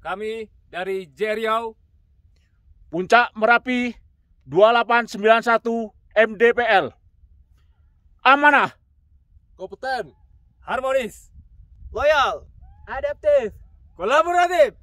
Kami dari Jeriau. Puncak Merapi 2891 MDPL. Amanah. Kompeten. Harmonis. Loyal. Adaptif. Kolaboratif.